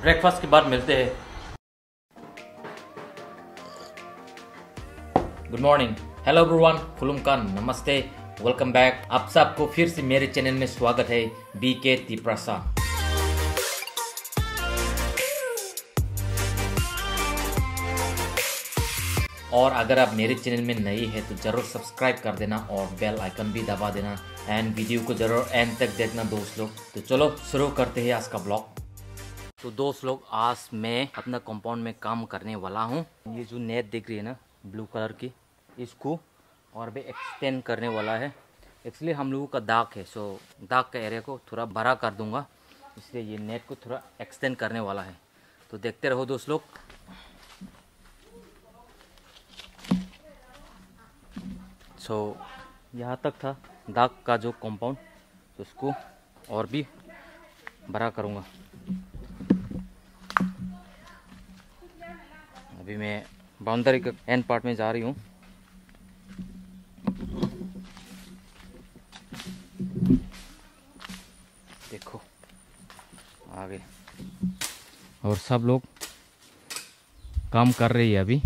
Breakfast के बाद मिलते हैं। गुड मॉर्निंग हेलो एवरीवन फुलुम खान नमस्ते वेलकम बैक आप सबको फिर से मेरे चैनल में स्वागत है। बीके के तिप्रसा और अगर आप मेरे चैनल में नए हैं तो ज़रूर सब्सक्राइब कर देना और बेल आइकन भी दबा देना। एंड वीडियो को ज़रूर एंड तक देखना दोस्त लोग। तो चलो, शुरू करते हैं आज का ब्लॉग। तो दोस्त लोग, आज मैं अपना कंपाउंड में काम करने वाला हूँ। ये जो नेट दिख रही है ना ब्लू कलर की, इसको और भी एक्सटेंड करने वाला है। एक्चुअली हम लोगों का दाग है सो दाग का एरिया को थोड़ा बड़ा कर दूँगा। इसलिए ये नेट को थोड़ा एक्सटेंड करने वाला है। तो देखते रहो दोस्त लोग। सो, यहाँ तक था दाग का जो कंपाउंड तो उसको और भी बड़ा करूँगा। अभी मैं बाउंड्री के एंड पार्ट में जा रही हूँ। देखो, आगे। और सब लोग काम कर रही है अभी।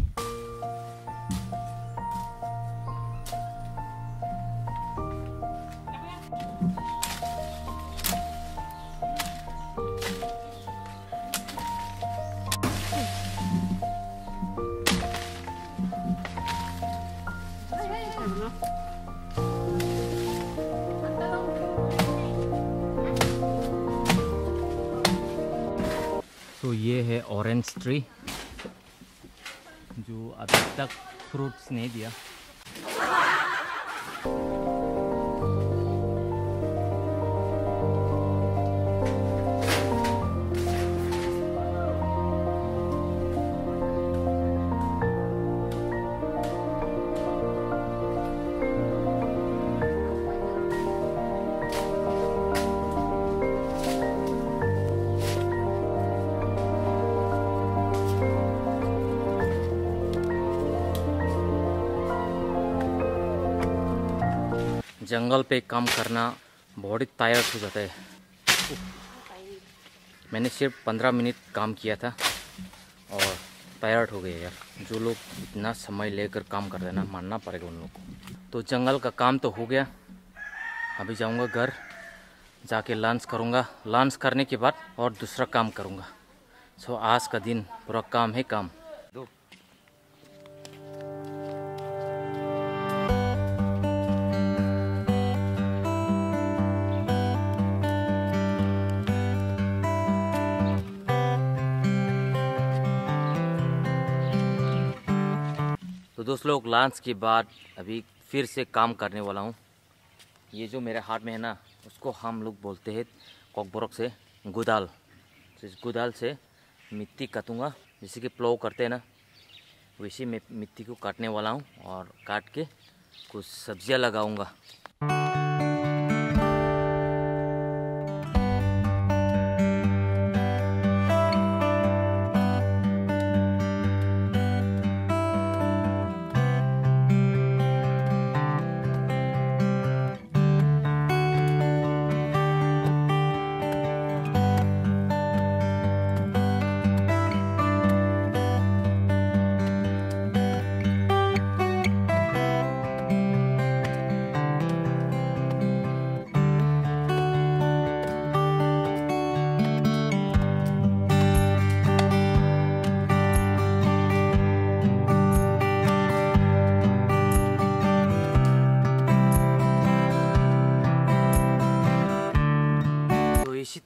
ऑरेंज ट्री जो अभी तक फ्रूट्स नहीं दिया। जंगल पे काम करना बहुत ही टायर्ड हो जाता है। मैंने सिर्फ़ पंद्रह मिनट काम किया था और टायर्ड हो गए यार। जो लोग इतना समय लेकर काम कर हैं ना, मानना पड़ेगा उन लोग को। तो जंगल का काम तो हो गया। अभी जाऊँगा घर, जाके लंच करूँगा। लंच करने के बाद और दूसरा काम करूँगा। सो आज का दिन पूरा काम है काम। दोस्त लोग लॉन्च के बाद अभी फिर से काम करने वाला हूँ। ये जो मेरे हाथ में है ना, उसको हम लोग बोलते हैं कॉकबोरक से गुदाल। तो इस गुदाल से मिट्टी काटूँगा, जैसे कि प्लो करते हैं ना, वैसे मैं मिट्टी को काटने वाला हूँ और काट के कुछ सब्ज़ियाँ लगाऊँगा।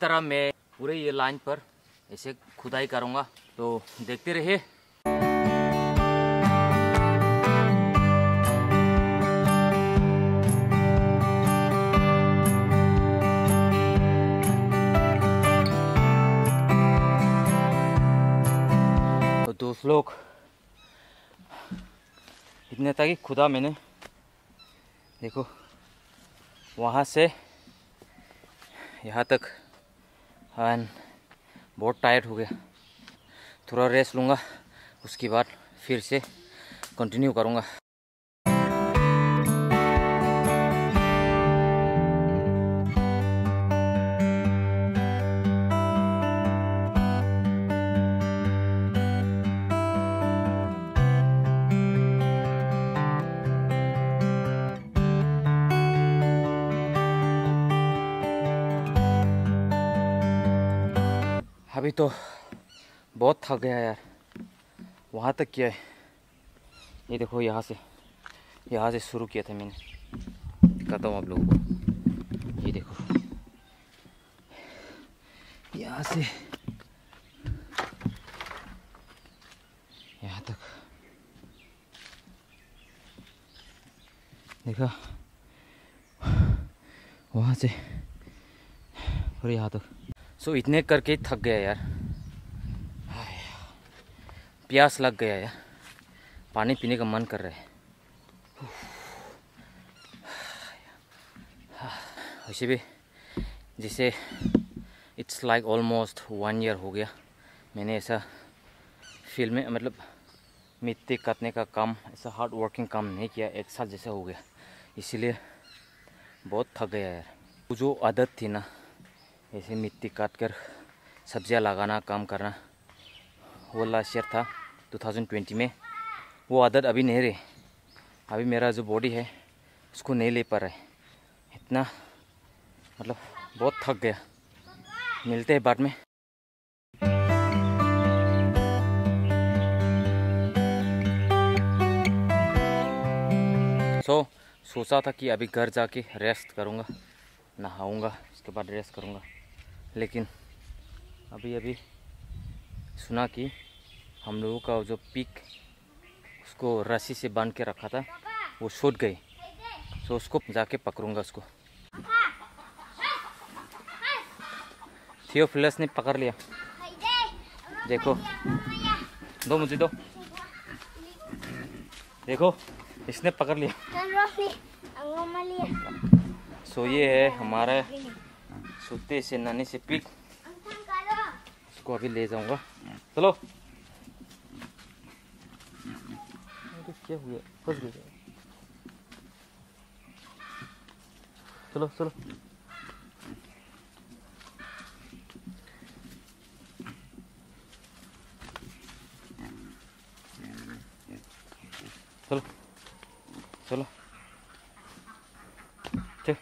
तरह मैं पूरे ये लाइन पर ऐसे खुदाई करूँगा। तो देखते रहिए। तो लोग, इतने तक ही खुदा मैंने, देखो, वहाँ से यहाँ तक एंड बहुत टायर्ड हो गया। थोड़ा रेस्ट लूँगा उसके बाद फिर से कंटिन्यू करूँगा। अभी तो बहुत थक गया यार। वहाँ तक किया है। ये देखो, यहाँ से यहाँ से शुरू किया था मैंने। दिखाता हूँ आप लोगों को। ये देखो। यहाँ से, यहाँ तक। देखा? वहाँ से और यहाँ तक। सो इतने करके थक गया यार। प्यास लग गया यार। पानी पीने का मन कर रहा है। वैसे भी जैसे it's like almost one year हो गया। मैंने ऐसा फ़ील्ड में मतलब मिट्टी काटने का काम, ऐसा हार्ड वर्किंग काम नहीं किया, एक साल जैसा हो गया। इसीलिए बहुत थक गया यार। वो जो आदत थी ना ऐसे मिट्टी काट कर सब्ज़ियाँ लगाना काम करना वो लास्ट ईयर था 2020 में। वो आदत अभी नहीं रही। अभी मेरा जो बॉडी है उसको नहीं ले पा रहा है। इतना मतलब बहुत थक गया। मिलते हैं बाद में। सो so, सोचा था कि अभी घर जाके रेस्ट करूँगा नहाऊँगा उसके बाद रेस्ट करूँगा। लेकिन अभी अभी सुना कि हम लोगों का जो पिक उसको रस्सी से बाँध के रखा था वो छूट गई। सो उसको जाके पकड़ूँगा उसको। थियोफिलस ने पकड़ लिया। देखो। दो मुझे दो। देखो इसने पकड़ लिया। सो ये है हमारा सुते से, नानी से पिक उसको अभी ले जाऊँगा। चलो। क्या हुआ? फंस गया चलो चलो। चलो चलो। चल।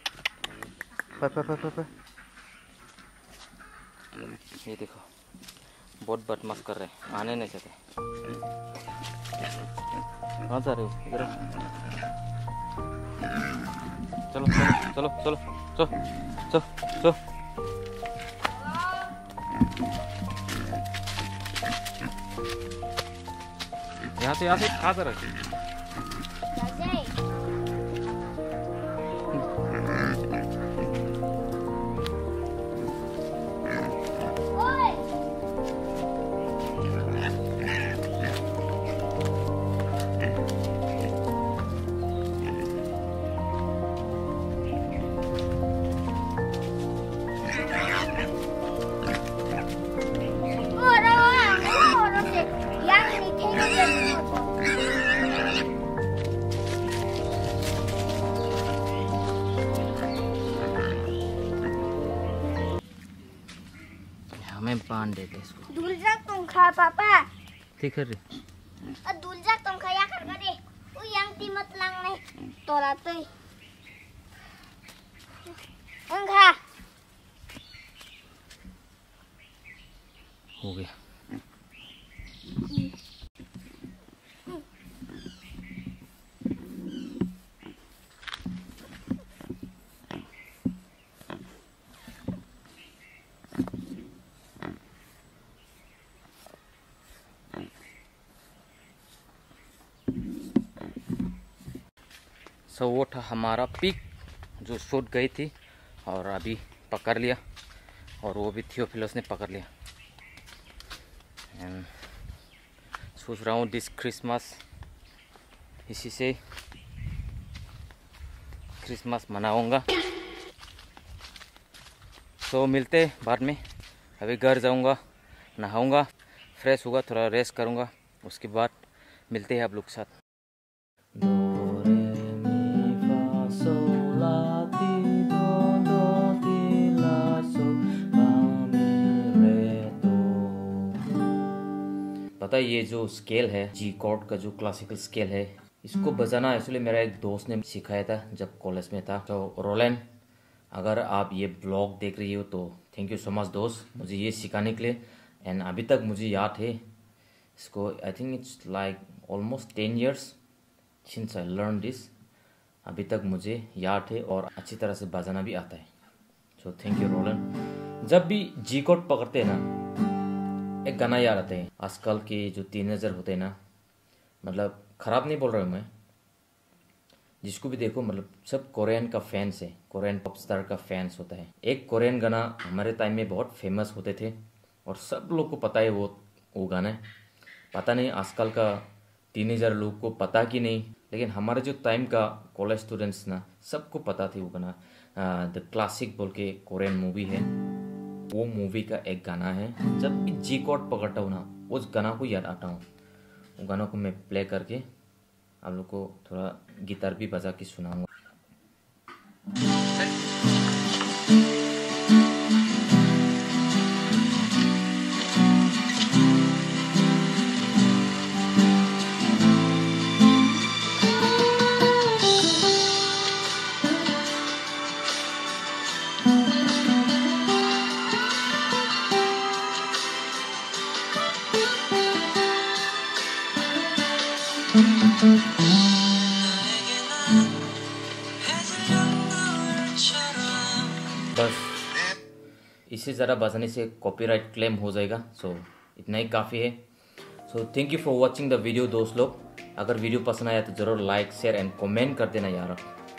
पे पे पे पे ये देखो बहुत बदमाश कर रहे हैं, आने नहीं चाहते कहाँ जा रहे हो? इधर चलो चलो चलो चलो चलो चलो यहाँ से यहाँ से कहाँ जा रहे बाँध देते इसको। दूलजा तुम खा पापा। ठीक है रे। दूलजा तुम खाया कर करे वो ती मत लांग nih तोरा तो enggak हो गया। सो वो था हमारा पिक जो सूट गई थी और अभी पकड़ लिया और वो भी थियोफिलस ने पकड़ लिया। एंड सोच रहा हूँ दिस क्रिसमस इसी से क्रिसमस मनाऊँगा। तो मिलते बाद में। अभी घर जाऊँगा, नहाऊँगा फ्रेश होगा, थोड़ा रेस्ट करूँगा, उसके बाद मिलते हैं आप लोग साथ। पता है ये जो स्केल है जी कॉर्ड का जो क्लासिकल स्केल है इसको बजाना एक्चुअली मेरा एक दोस्त ने सिखाया था जब कॉलेज में था। तो रोलैंड अगर आप ये ब्लॉग देख रही हो तो थैंक यू सो मच दोस्त मुझे ये सिखाने के लिए। एंड अभी तक मुझे याद है इसको I think it's like almost ten years since I learn this अभी तक मुझे याद है और अच्छी तरह से बजाना भी आता है। सो थैंक यू रोलन जब भी जी कोड पकड़ते हैं ना एक गाना याद आता है। आजकल के जो टीनेजर होते हैं ना मतलब ख़राब नहीं बोल रहा हूँ मैं। जिसको भी देखो मतलब सब कोरियन का फैंस है। कोरियन पॉप स्टार का फैंस होता है। एक कोरियन गाना हमारे टाइम में बहुत फ़ेमस होते थे और सब लोग को पता है वो वो गाना है। पता नहीं आजकल का तीन हज़ार लोग को पता कि नहीं, लेकिन हमारे जो टाइम का कॉलेज स्टूडेंट्स ना, सबको पता थी वो गाना। द क्लासिक बोल के कोरियन मूवी है। वो मूवी का एक गाना है, जब भी जी कॉर्ड पकड़ता हूँ ना, उस गाना को याद आता हूँ। वो गाना को मैं प्ले करके आप लोग को थोड़ा गिटार भी बजा के सुनाऊँगा। बस। इससे ज़रा बजाने से कॉपीराइट क्लेम हो जाएगा। सो so, इतना ही काफ़ी है। So thank you for watching the video दोस्त लोग। अगर वीडियो पसंद आया तो ज़रूर लाइक शेयर एंड कमेंट कर देना यार।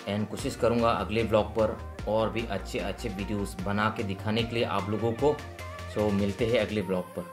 एंड कोशिश करूँगा अगले ब्लॉग पर और भी अच्छे अच्छे वीडियोस बना के दिखाने के लिए आप लोगों को। सो so, मिलते हैं अगले ब्लॉग पर।